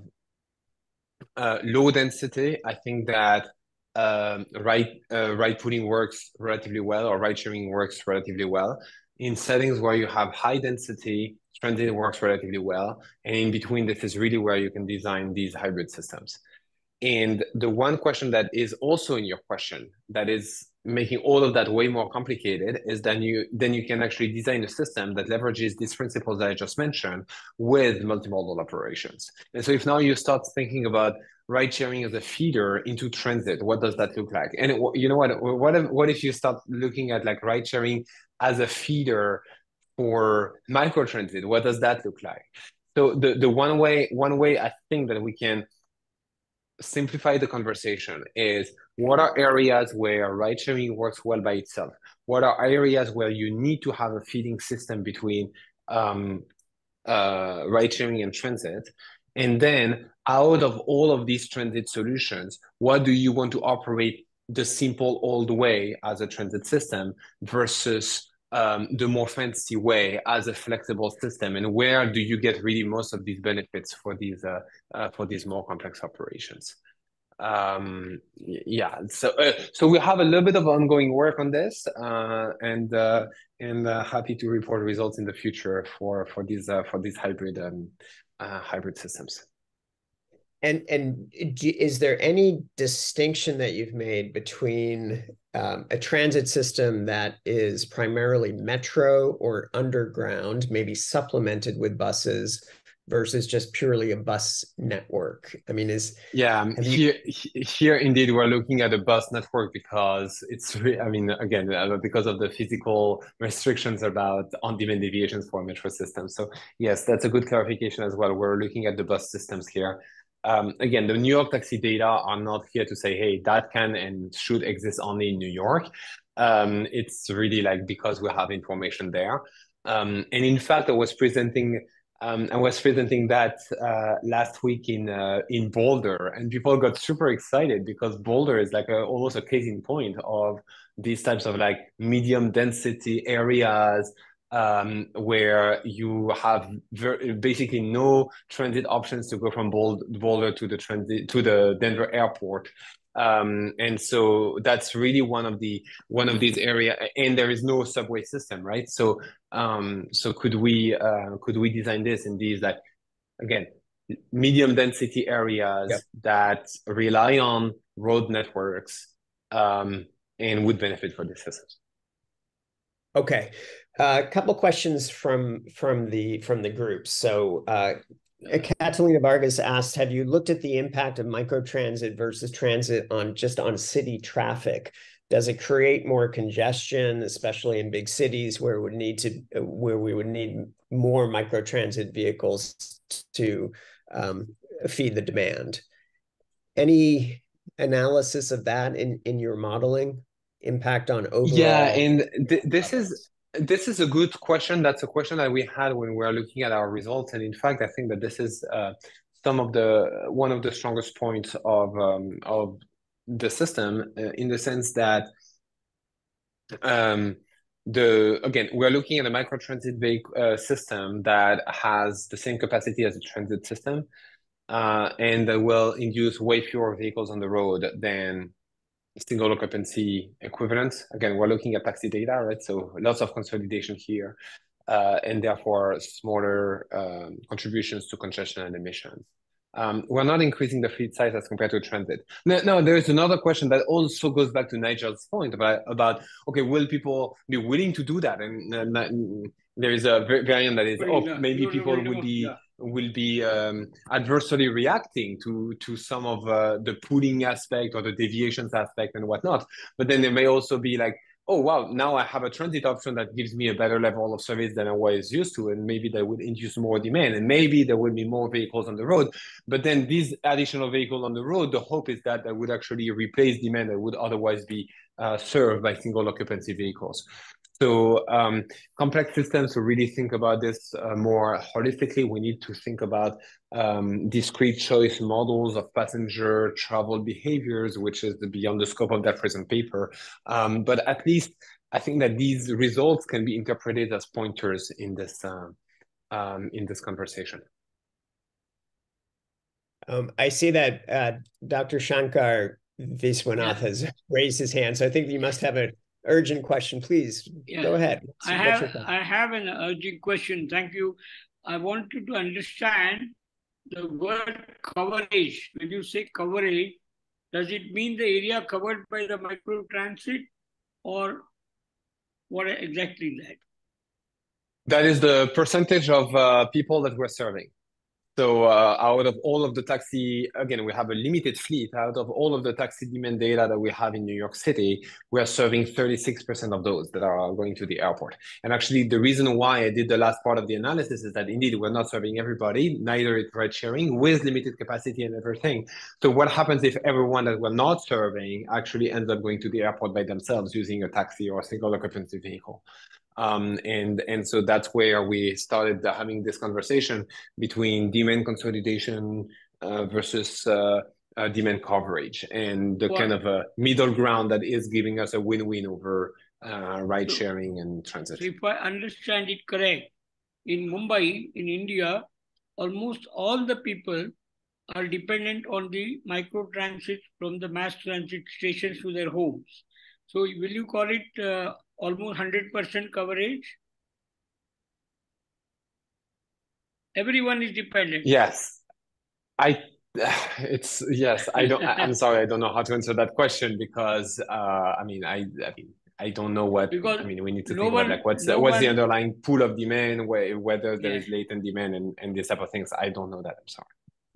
uh, low density, I think that um, right uh, ride pooling works relatively well, or ride sharing works relatively well. In settings where you have high density, transit works relatively well. And in between, this is really where you can design these hybrid systems. And the one question that is also in your question that is making all of that way more complicated is then you then you can actually design a system that leverages these principles that I just mentioned with multimodal operations. And so if now you start thinking about ride sharing as a feeder into transit, what does that look like? And you know what? What if, what if you start looking at like ride sharing as a feeder for micro transit What does that look like? So the the one way one way I think that we can simplify the conversation is what are areas where ride sharing works well by itself? What are areas where you need to have a feeding system between um, uh, ride sharing and transit? And then out of all of these transit solutions, what do you want to operate the simple old way as a transit system versus um, the more fancy way as a flexible system? And where do you get really most of these benefits for these uh, uh, for these more complex operations? Um, yeah so uh, so we have a little bit of ongoing work on this uh, and uh, and uh, happy to report results in the future for for these for these hybrid um, hybrid systems. And and is there any distinction that you've made between um, a transit system that is primarily metro or underground, maybe supplemented with buses, versus just purely a bus network? I mean, is yeah you... here here indeed we're looking at a bus network because it's I mean again uh, because of the physical restrictions about on-demand deviations for metro systems. So yes, that's a good clarification as well. We're looking at the bus systems here um, again, the New York taxi data are not here to say, hey, that can and should exist only in New York. Um, it's really like because we have information there. Um, and in fact, I was presenting, um, I was presenting that uh, last week in uh, in Boulder, and people got super excited because Boulder is like a, almost a case in point of these types of like medium density areas um, where you have basically no transit options to go from Boulder to the transit to the Denver airport. Um, and so that's really one of the one of these area, and there is no subway system, right? So um, so could we uh, could we design this in these like again medium density areas yep. that rely on road networks um, and would benefit for this system? Okay, a couple questions from from the from the group. So uh, Catalina Vargas asked, "Have you looked at the impact of microtransit versus transit on just on city traffic? Does it create more congestion, especially in big cities where would need to where we would need more microtransit vehicles to um, feed the demand? Any analysis of that in in your modeling?" impact on overall yeah and th- this is this is a good question. That's a question that we had when we were looking at our results, and in fact, I think that this is uh, some of the one of the strongest points of um, of the system uh, in the sense that um, the again we're looking at a microtransit vehicle uh, system that has the same capacity as a transit system, uh, and that will induce way fewer vehicles on the road than single occupancy equivalent. Again, we're looking at taxi data, right? So lots of consolidation here, uh, and therefore smaller um, contributions to congestion and emissions. Um, we're not increasing the fleet size as compared to transit. No, no, there is another question that also goes back to Nigel's point about, about okay, will people be willing to do that? And there is a variant that is, oh, maybe people would be will be um, adversely reacting to to some of uh, the pooling aspect or the deviations aspect and whatnot. But then there may also be like, oh wow, now I have a transit option that gives me a better level of service than I was used to, and maybe that would induce more demand, and maybe there will be more vehicles on the road. But then these additional vehicles on the road, the hope is that that would actually replace demand that would otherwise be uh, served by single occupancy vehicles. So um, complex systems to really think about this uh, more holistically, we need to think about um, discrete choice models of passenger travel behaviors, which is beyond the scope of that present paper. Um, but at least I think that these results can be interpreted as pointers in this uh, um, in this conversation. Um, I see that uh, Dr. Shankar Viswanath yeah. has raised his hand, so I think you must have an urgent question. Please yeah. go ahead. I have I have an urgent question. Thank you. I wanted to understand the word coverage. When you say coverage, does it mean the area covered by the micro transit, or what exactly that? That is the percentage of uh, people that we're serving. So uh, out of all of the taxi, again, we have a limited fleet. Out of all of the taxi demand data that we have in New York City, we are serving 36% of those that are going to the airport. And actually, the reason why I did the last part of the analysis is that indeed we're not serving everybody, neither is ride sharing with limited capacity and everything. So what happens if everyone that we're not serving actually ends up going to the airport by themselves using a taxi or a single occupancy vehicle? Um, and and so that's where we started having this conversation between demand consolidation uh, versus uh, uh, demand coverage and the well, kind of a middle ground that is giving us a win-win over uh, ride sharing and transit. So if I understand it correct, in Mumbai, in India, almost all the people are dependent on the micro transit from the mass transit stations to their homes. So will you call it uh, almost 100% coverage. Everyone is dependent. Yes. I it's yes i don't i'm sorry i don't know how to answer that question because uh i mean i i mean i don't know what because i mean we need to no think one, about like what's no the, what's one, the underlying pool of demand where, whether there is latent demand and, and this type of things i don't know that i'm sorry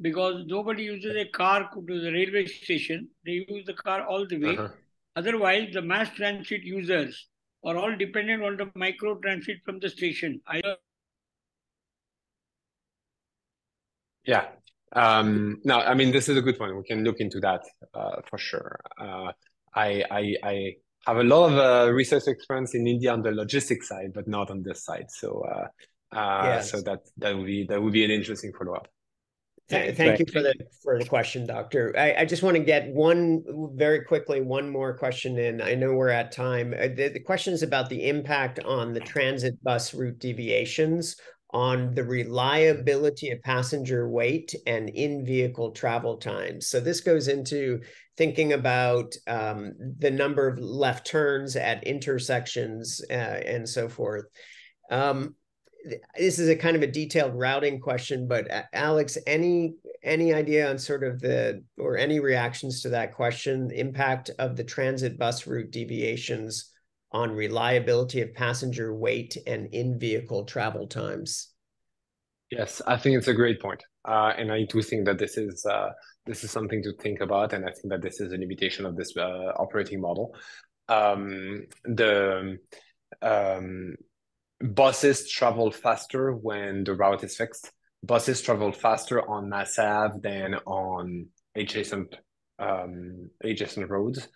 because nobody uses a car to the railway station they use the car all the way uh-huh. otherwise the mass transit users are all dependent on the micro transit from the station. Either yeah. Um, no, I mean this is a good point. We can look into that uh, for sure. Uh, I, I, I have a lot of uh, research experience in India on the logistics side, but not on this side. So, uh, uh, yes. so that that would be that would be an interesting follow up. Thank, you for the for the question, Doctor. I, I, just want to get one very quickly one more question in. I know we're at time. Uh, the, the question is about the impact on the transit bus route deviations on the reliability of passenger wait and in-vehicle travel times. So this goes into thinking about um, the number of left turns at intersections uh, and so forth. Um, this is a kind of a detailed routing question, but Alex, any any idea on sort of the or any reactions to that question, impact of the transit bus route deviations on reliability of passenger wait and in-vehicle travel times? Yes, I think it's a great point. Uh, and I do think that this is uh, this is something to think about, and I think that this is a limitation of this uh, operating model. Um, the um, buses travel faster when the route is fixed. Buses travel faster on Mass Ave than on adjacent um, adjacent roads.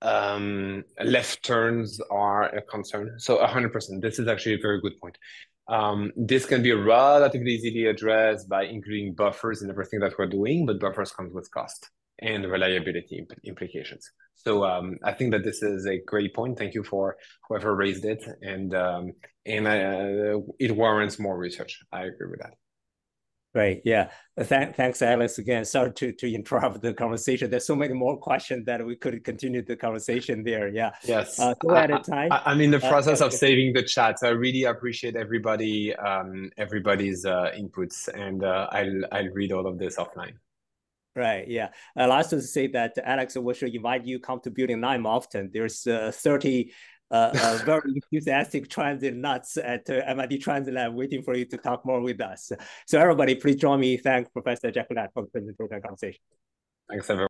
Um, left turns are a concern. So 100%. This is actually a very good point. Um, this can be relatively easily addressed by including buffers in everything that we're doing, but buffers comes with cost and reliability imp implications. So um, I think that this is a great point. Thank you for whoever raised it, and um, and uh, it warrants more research. I agree with that. Right. Yeah. Th- thanks, Alex. Again, sorry to, to interrupt the conversation. There's so many more questions that we could continue the conversation there. Yeah. Yes. Uh, so at a time. I, am in the uh, process uh, of saving the chat. So I really appreciate everybody, um, everybody's uh, inputs, and uh, I'll I'll read all of this offline. Right. Yeah. I uh, last to say that Alex, we should invite you come to Building Nine often. There's uh, 30 uh, uh, very enthusiastic transit nuts at uh, MIT Transit Lab waiting for you to talk more with us. So everybody, please join me. Thank Professor Jacquillat for the conversation. Thanks, everyone.